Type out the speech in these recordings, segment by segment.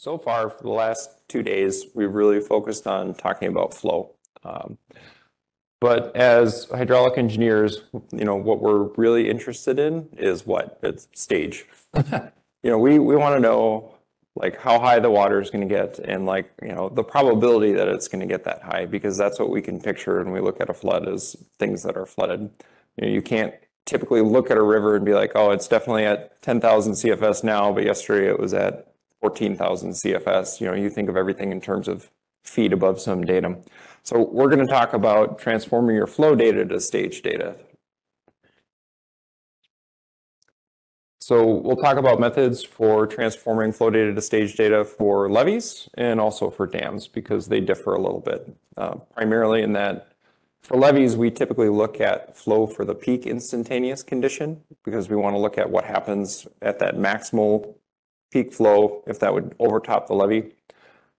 so far for the last two days, we've really focused on talking about flow. Um, but as hydraulic engineers, you know, what we're really interested in is what? It's stage. you know, we, we want to know like how high the water is going to get and like, you know, the probability that it's going to get that high because that's what we can picture when we look at a flood is things that are flooded. You know, you can't typically look at a river and be like, oh, it's definitely at 10,000 CFS now, but yesterday it was at 14,000 CFS. You know, you think of everything in terms of feet above some datum. So we're going to talk about transforming your flow data to stage data. So we'll talk about methods for transforming flow data to stage data for levees and also for dams because they differ a little bit. Uh, primarily in that for levees, we typically look at flow for the peak instantaneous condition because we want to look at what happens at that maximal peak flow if that would overtop the levee.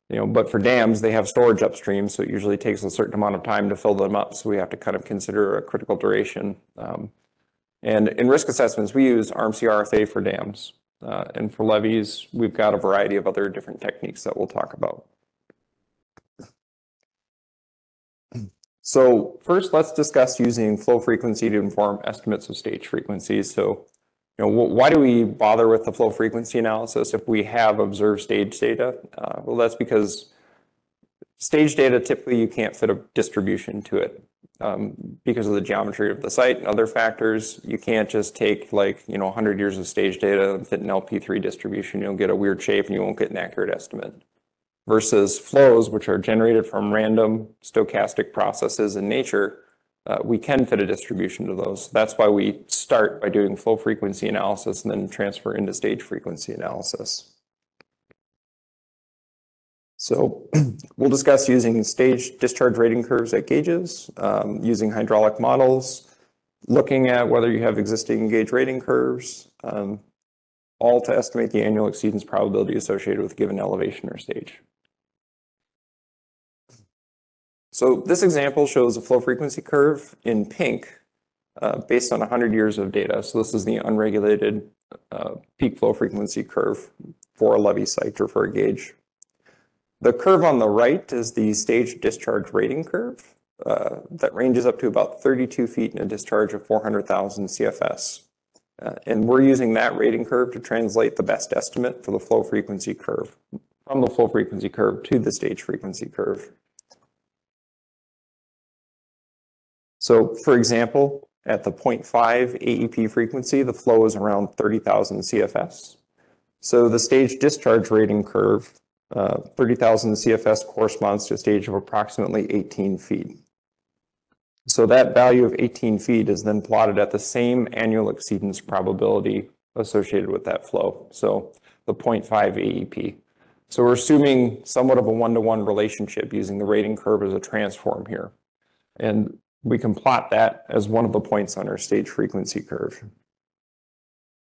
You know, but for dams, they have storage upstream, so it usually takes a certain amount of time to fill them up. So we have to kind of consider a critical duration. Um, and in risk assessments, we use RMC RFA for dams. Uh, and for levees, we've got a variety of other different techniques that we'll talk about. So first, let's discuss using flow frequency to inform estimates of stage frequencies. So you know, why do we bother with the flow frequency analysis if we have observed stage data? Uh, well, that's because stage data, typically you can't fit a distribution to it um, because of the geometry of the site and other factors. You can't just take like, you know, 100 years of stage data and fit an LP3 distribution. You'll get a weird shape and you won't get an accurate estimate. Versus flows, which are generated from random stochastic processes in nature, we can fit a distribution to those. That's why we start by doing flow frequency analysis and then transfer into stage frequency analysis. So we'll discuss using stage discharge rating curves at gauges, um, using hydraulic models, looking at whether you have existing gauge rating curves, um, all to estimate the annual exceedance probability associated with a given elevation or stage. So this example shows a flow frequency curve in pink uh, based on 100 years of data. So this is the unregulated uh, peak flow frequency curve for a levee site or for a gauge. The curve on the right is the stage discharge rating curve uh, that ranges up to about 32 feet in a discharge of 400,000 CFS. Uh, and we're using that rating curve to translate the best estimate for the flow frequency curve from the flow frequency curve to the stage frequency curve. So for example, at the 0.5 AEP frequency, the flow is around 30,000 CFS. So the stage discharge rating curve, uh, 30,000 CFS corresponds to a stage of approximately 18 feet. So that value of 18 feet is then plotted at the same annual exceedance probability associated with that flow. So the 0.5 AEP. So we're assuming somewhat of a one-to-one -one relationship using the rating curve as a transform here. And we can plot that as one of the points on our stage frequency curve.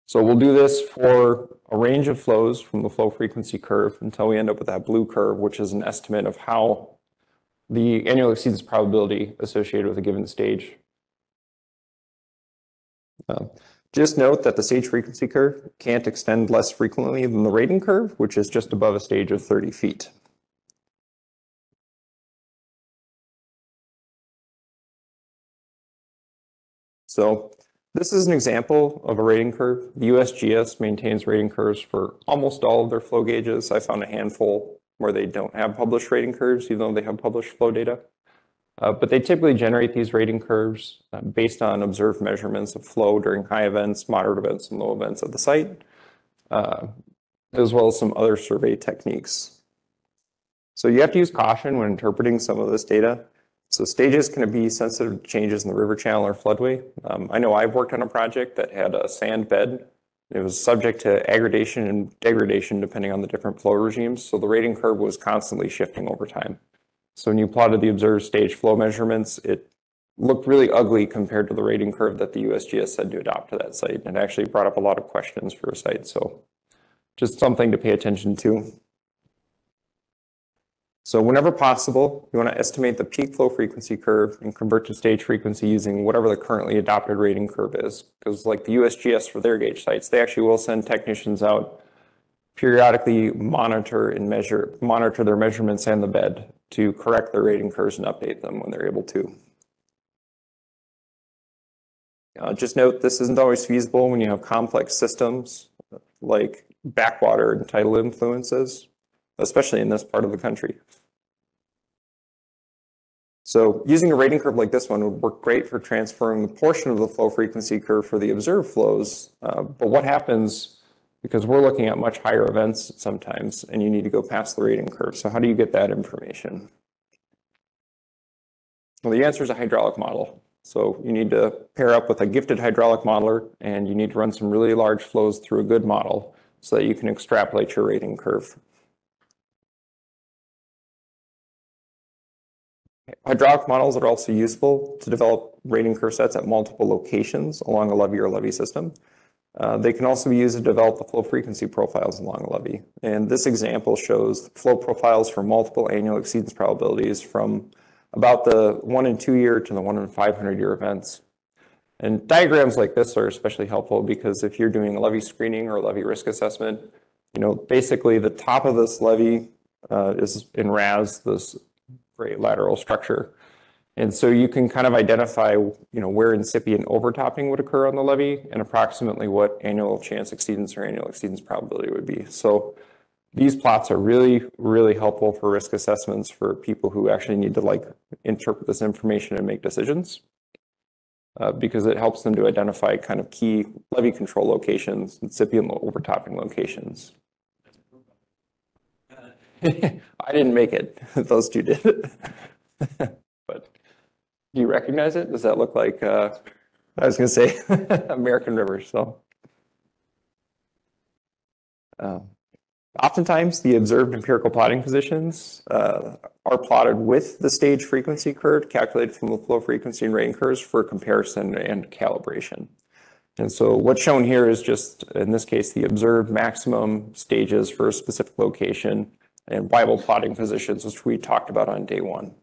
So we'll do this for a range of flows from the flow frequency curve until we end up with that blue curve, which is an estimate of how the annual exceedance probability associated with a given stage. Uh, just note that the stage frequency curve can't extend less frequently than the rating curve, which is just above a stage of 30 feet. So this is an example of a rating curve. The USGS maintains rating curves for almost all of their flow gauges. I found a handful where they don't have published rating curves, even though they have published flow data. Uh, but they typically generate these rating curves uh, based on observed measurements of flow during high events, moderate events, and low events at the site, uh, as well as some other survey techniques. So you have to use caution when interpreting some of this data. So stages can be sensitive to changes in the river channel or floodway. Um, I know I've worked on a project that had a sand bed. It was subject to aggradation and degradation depending on the different flow regimes. So the rating curve was constantly shifting over time. So when you plotted the observed stage flow measurements, it looked really ugly compared to the rating curve that the USGS said to adopt to that site. And it actually brought up a lot of questions for a site. So just something to pay attention to. So whenever possible, you want to estimate the peak flow frequency curve and convert to stage frequency using whatever the currently adopted rating curve is. Because like the USGS for their gauge sites, they actually will send technicians out periodically monitor and measure, monitor their measurements and the bed to correct their rating curves and update them when they're able to. Uh, just note, this isn't always feasible when you have complex systems like backwater and tidal influences, especially in this part of the country. So using a rating curve like this one would work great for transferring the portion of the flow frequency curve for the observed flows. Uh, but what happens, because we're looking at much higher events sometimes, and you need to go past the rating curve. So how do you get that information? Well, the answer is a hydraulic model. So you need to pair up with a gifted hydraulic modeler, and you need to run some really large flows through a good model so that you can extrapolate your rating curve. Hydraulic models are also useful to develop rating curve sets at multiple locations along a levee or levee system. Uh, they can also be used to develop the flow frequency profiles along a levee. And this example shows flow profiles for multiple annual exceedance probabilities from about the one in two year to the one in 500 year events. And diagrams like this are especially helpful because if you're doing a levee screening or levee risk assessment, you know, basically the top of this levee uh, is in RAS, this great lateral structure. And so you can kind of identify, you know, where incipient overtopping would occur on the levee and approximately what annual chance exceedance or annual exceedance probability would be. So these plots are really, really helpful for risk assessments for people who actually need to like interpret this information and make decisions. Uh, because it helps them to identify kind of key levee control locations, incipient overtopping locations. I didn't make it. Those two did. but do you recognize it? Does that look like, uh, I was going to say American River. So. Um, Oftentimes, the observed empirical plotting positions uh, are plotted with the stage frequency curve calculated from the flow frequency and rating curves for comparison and calibration. And so what's shown here is just, in this case, the observed maximum stages for a specific location and Weibull plotting positions, which we talked about on day one.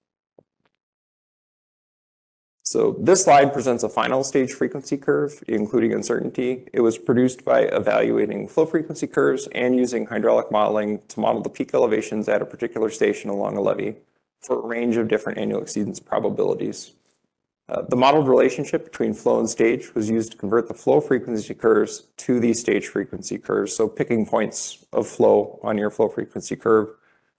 So this slide presents a final stage frequency curve, including uncertainty. It was produced by evaluating flow frequency curves and using hydraulic modeling to model the peak elevations at a particular station along a levee for a range of different annual exceedance probabilities. Uh, the modeled relationship between flow and stage was used to convert the flow frequency curves to these stage frequency curves. So picking points of flow on your flow frequency curve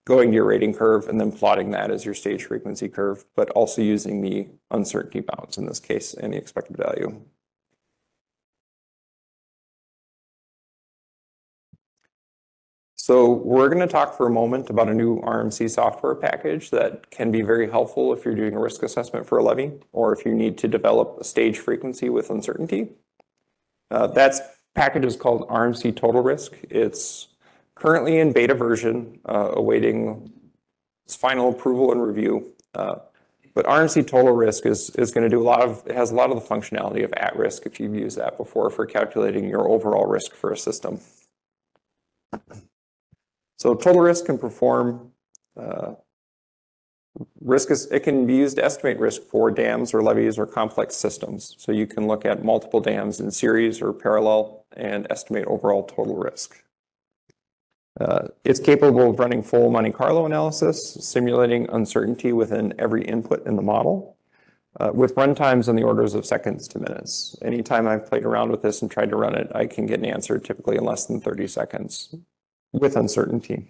going to your rating curve and then plotting that as your stage frequency curve, but also using the uncertainty bounds in this case and the expected value. So we're going to talk for a moment about a new RMC software package that can be very helpful if you're doing a risk assessment for a levee or if you need to develop a stage frequency with uncertainty. Uh, that package is called RMC Total Risk. It's currently in beta version, uh, awaiting its final approval and review. Uh, but RMC total risk is, is going to do a lot of, it has a lot of the functionality of at risk if you've used that before for calculating your overall risk for a system. So total risk can perform uh, risk is, it can be used to estimate risk for dams or levees or complex systems. So you can look at multiple dams in series or parallel and estimate overall total risk. Uh, it's capable of running full Monte Carlo analysis, simulating uncertainty within every input in the model, uh, with runtimes in the orders of seconds to minutes. Anytime I've played around with this and tried to run it, I can get an answer typically in less than 30 seconds with uncertainty.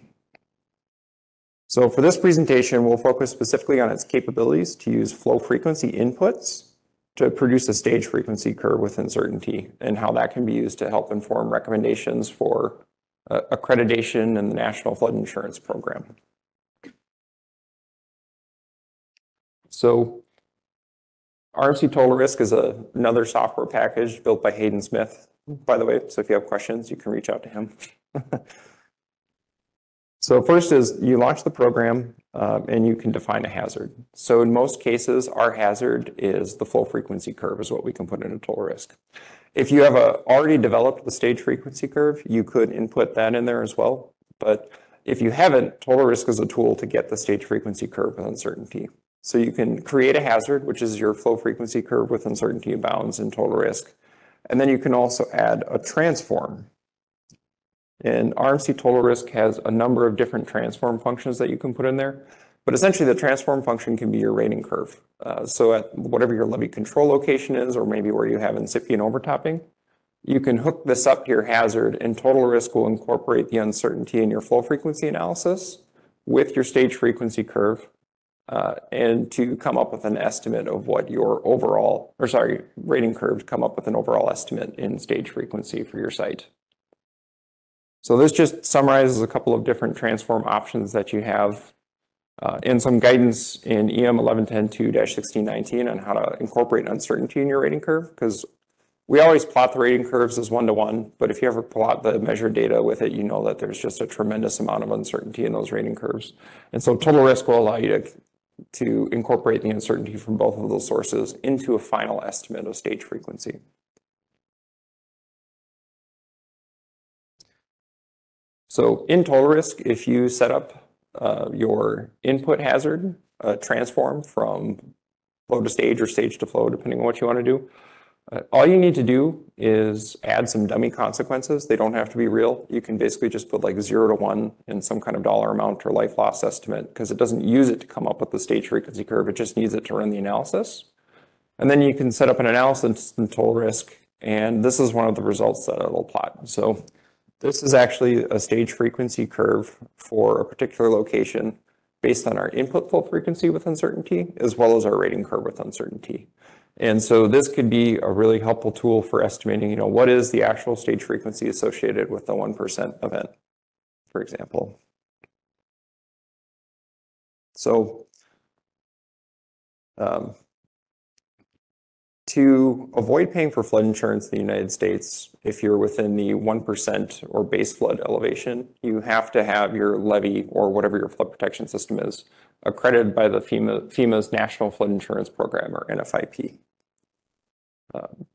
So for this presentation, we'll focus specifically on its capabilities to use flow frequency inputs to produce a stage frequency curve with uncertainty and how that can be used to help inform recommendations for uh, accreditation in the National Flood Insurance Program. So RMC Total Risk is a, another software package built by Haden Smith, by the way. So if you have questions, you can reach out to him. so first is you launch the program um, and you can define a hazard. So in most cases, our hazard is the flow frequency curve is what we can put in a total risk. If you have a, already developed the stage frequency curve, you could input that in there as well. But if you haven't, total risk is a tool to get the stage frequency curve with uncertainty. So you can create a hazard, which is your flow frequency curve with uncertainty bounds and total risk. And then you can also add a transform. And RMC total risk has a number of different transform functions that you can put in there. But essentially, the transform function can be your rating curve. Uh, so at whatever your levee control location is, or maybe where you have incipient overtopping, you can hook this up to your hazard, and total risk will incorporate the uncertainty in your flow frequency analysis with your stage frequency curve, uh, and to come up with an estimate of what your overall, or sorry, rating curve, come up with an overall estimate in stage frequency for your site. So this just summarizes a couple of different transform options that you have uh, and some guidance in EM 1110.2-1619 on how to incorporate uncertainty in your rating curve because we always plot the rating curves as one-to-one, but if you ever plot the measured data with it, you know that there's just a tremendous amount of uncertainty in those rating curves. And so total risk will allow you to, to incorporate the uncertainty from both of those sources into a final estimate of stage frequency. So in total risk, if you set up uh, your input hazard uh, transform from flow to stage or stage to flow, depending on what you want to do. Uh, all you need to do is add some dummy consequences. They don't have to be real. You can basically just put like zero to one in some kind of dollar amount or life loss estimate because it doesn't use it to come up with the stage frequency curve. It just needs it to run the analysis. And then you can set up an analysis in total risk. And this is one of the results that it'll plot. So this is actually a stage frequency curve for a particular location based on our input flow frequency with uncertainty, as well as our rating curve with uncertainty. And so this could be a really helpful tool for estimating, you know, what is the actual stage frequency associated with the 1% event, for example. So um, to avoid paying for flood insurance in the United States, if you're within the 1% or base flood elevation, you have to have your levee or whatever your flood protection system is accredited by the FEMA, FEMA's National Flood Insurance Program or NFIP. Um,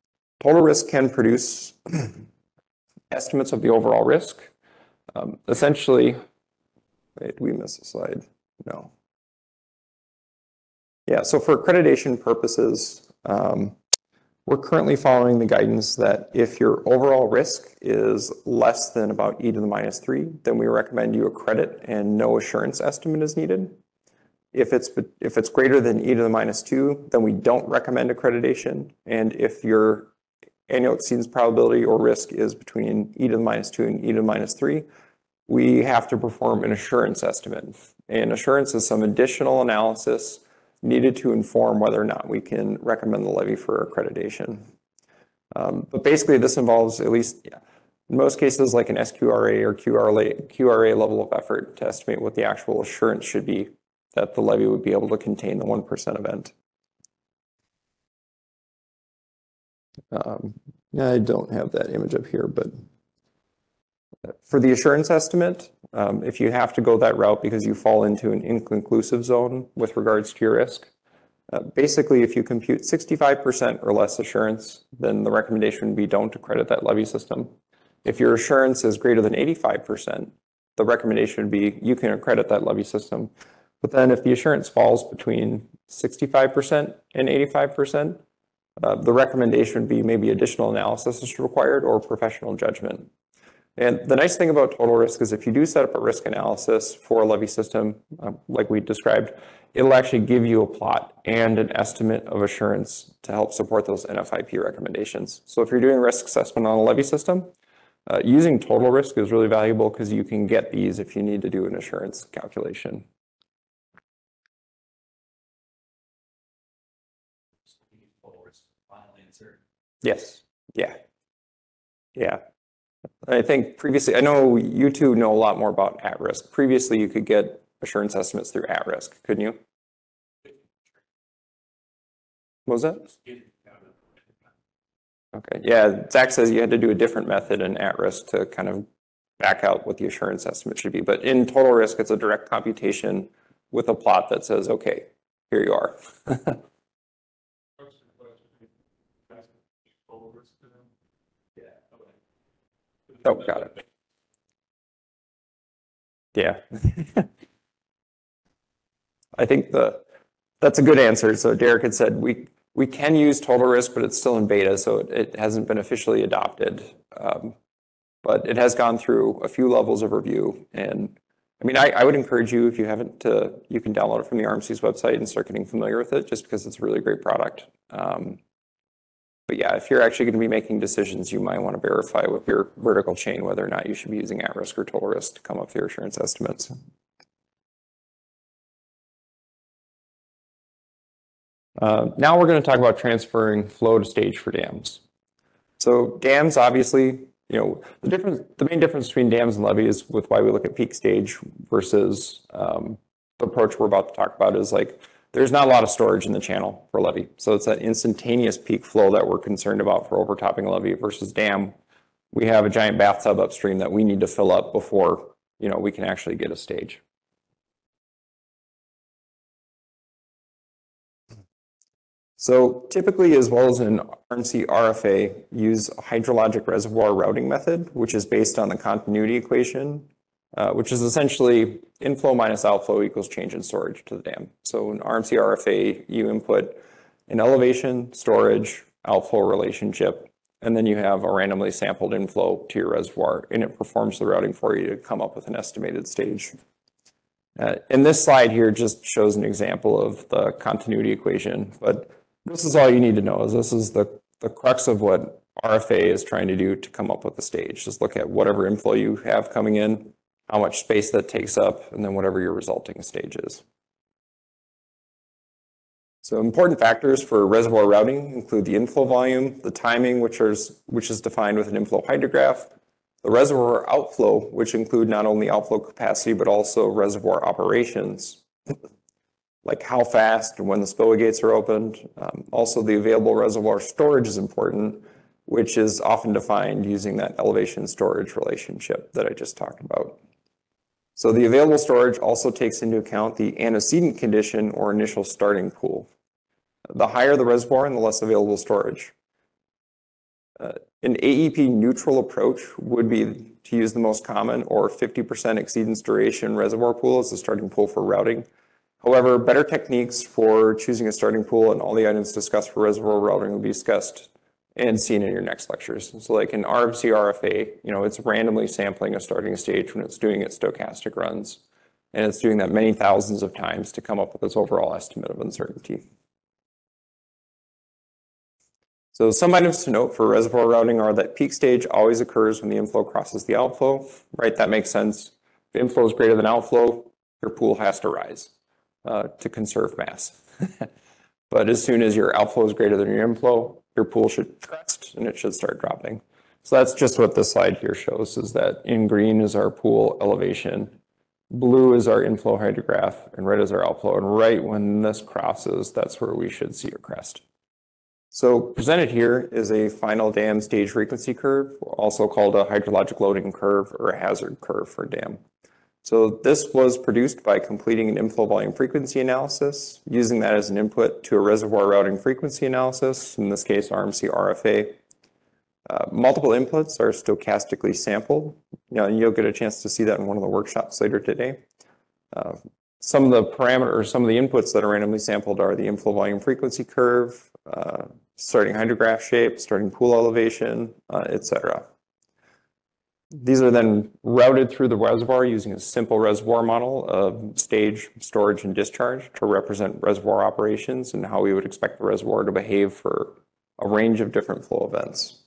total risk can produce estimates of the overall risk. Um, essentially, wait, we miss a slide? No. Yeah, so for accreditation purposes, um, we're currently following the guidance that if your overall risk is less than about e to the minus three, then we recommend you a credit and no assurance estimate is needed. If it's, if it's greater than e to the minus two, then we don't recommend accreditation. And if your annual exceedance probability or risk is between e to the minus two and e to the minus three, we have to perform an assurance estimate. And assurance is some additional analysis needed to inform whether or not we can recommend the levee for accreditation. Um, but basically, this involves at least, in most cases, like an SQRA or QRA, QRA level of effort to estimate what the actual assurance should be that the levee would be able to contain the 1% event. Um, I don't have that image up here, but for the assurance estimate, if you have to go that route because you fall into an inconclusive zone with regards to your risk, uh, basically, if you compute 65% or less assurance, then the recommendation would be don't accredit that levee system. If your assurance is greater than 85%, the recommendation would be you can accredit that levee system. But then if the assurance falls between 65% and 85%, uh, the recommendation would be maybe additional analysis is required or professional judgment. And the nice thing about total risk is if you do set up a risk analysis for a levee system, uh, like we described, it'll actually give you a plot and an estimate of assurance to help support those NFIP recommendations. So if you're doing risk assessment on a levee system, uh, using total risk is really valuable because you can get these if you need to do an assurance calculation. Yes. Yeah. Yeah. I think previously, I know you two know a lot more about at risk. Previously, you could get assurance estimates through at risk, couldn't you? What was that? Okay, yeah, Zach says you had to do a different method in at risk to kind of back out what the assurance estimate should be. But in total risk, it's a direct computation with a plot that says, okay, here you are. Oh, got it. Yeah. I think the that's a good answer. So Derek had said we we can use total risk, but it's still in beta, so it, it hasn't been officially adopted. Um, but it has gone through a few levels of review. And I mean, I, I would encourage you, if you haven't, to, you can download it from the RMC's website and start getting familiar with it, just because it's a really great product. Um, yeah, if you're actually going to be making decisions, you might want to verify with your vertical chain whether or not you should be using at-risk or total risk to come up with your assurance estimates. Uh, now we're going to talk about transferring flow to stage for dams. So dams, obviously, you know, the difference, the main difference between dams and levees with why we look at peak stage versus um, the approach we're about to talk about is like there's not a lot of storage in the channel for levee. So it's that instantaneous peak flow that we're concerned about for overtopping levee versus dam. We have a giant bathtub upstream that we need to fill up before, you know, we can actually get a stage. So typically, as well as an RMC RFA, use hydrologic reservoir routing method, which is based on the continuity equation, which is essentially inflow minus outflow equals change in storage to the dam. So in RMC RFA, you input an elevation, storage, outflow relationship, and then you have a randomly sampled inflow to your reservoir, and it performs the routing for you to come up with an estimated stage. Uh, and this slide here just shows an example of the continuity equation, but this is all you need to know is this is the, the crux of what RFA is trying to do to come up with the stage. Just look at whatever inflow you have coming in, how much space that takes up, and then whatever your resulting stage is. So important factors for reservoir routing include the inflow volume, the timing, which is, which is defined with an inflow hydrograph, the reservoir outflow, which include not only outflow capacity, but also reservoir operations like how fast and when the spillway gates are opened. Um, also, the available reservoir storage is important, which is often defined using that elevation storage relationship that I just talked about. So the available storage also takes into account the antecedent condition or initial starting pool. The higher the reservoir and the less available storage. Uh, an AEP neutral approach would be to use the most common or 50% exceedance duration reservoir pool as the starting pool for routing. However, better techniques for choosing a starting pool and all the items discussed for reservoir routing will be discussed and seen in your next lectures. So like in RMC RFA, you know, it's randomly sampling a starting stage when it's doing its stochastic runs. And it's doing that many thousands of times to come up with its overall estimate of uncertainty. So some items to note for reservoir routing are that peak stage always occurs when the inflow crosses the outflow, right? That makes sense. If inflow is greater than outflow, your pool has to rise uh, to conserve mass. but as soon as your outflow is greater than your inflow, your pool should crest and it should start dropping. So that's just what this slide here shows is that in green is our pool elevation, blue is our inflow hydrograph, and red is our outflow. And right when this crosses, that's where we should see a crest. So presented here is a final dam stage frequency curve, also called a hydrologic loading curve or a hazard curve for dam. So this was produced by completing an inflow volume frequency analysis, using that as an input to a reservoir routing frequency analysis, in this case RMC RFA. Uh, multiple inputs are stochastically sampled. You know, you'll get a chance to see that in one of the workshops later today. Uh, some of the parameters, some of the inputs that are randomly sampled are the inflow volume frequency curve, uh, starting hydrograph shape, starting pool elevation, uh, et cetera. These are then routed through the reservoir using a simple reservoir model of stage, storage, and discharge to represent reservoir operations and how we would expect the reservoir to behave for a range of different flow events.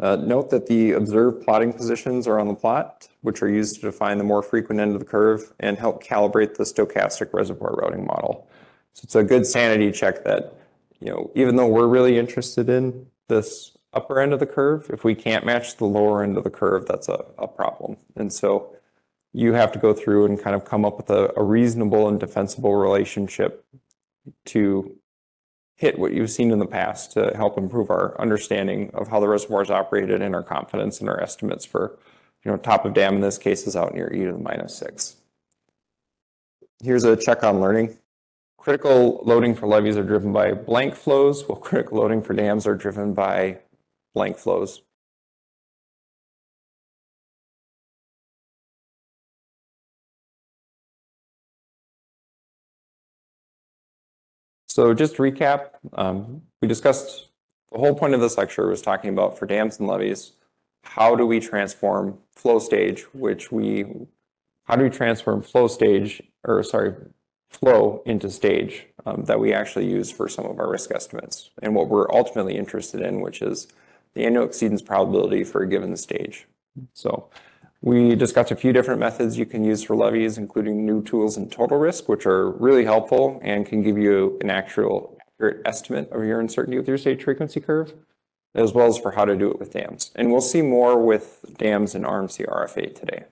Uh, note that the observed plotting positions are on the plot, which are used to define the more frequent end of the curve and help calibrate the stochastic reservoir routing model. So it's a good sanity check that, you know, even though we're really interested in this upper end of the curve. If we can't match the lower end of the curve, that's a, a problem. And so you have to go through and kind of come up with a, a reasonable and defensible relationship to hit what you've seen in the past to help improve our understanding of how the reservoirs operated and our confidence in our estimates for, you know, top of dam in this case is out near e to the minus six. Here's a check on learning. Critical loading for levees are driven by blank flows, while critical loading for dams are driven by blank flows. So just to recap, um, we discussed the whole point of this lecture was talking about for dams and levees, how do we transform flow stage, which we, how do we transform flow stage, or sorry, flow into stage um, that we actually use for some of our risk estimates and what we're ultimately interested in, which is the annual exceedance probability for a given stage. So we discussed a few different methods you can use for levees, including new tools and total risk, which are really helpful and can give you an actual accurate estimate of your uncertainty with your stage frequency curve, as well as for how to do it with dams. And we'll see more with dams and RMC RFA today.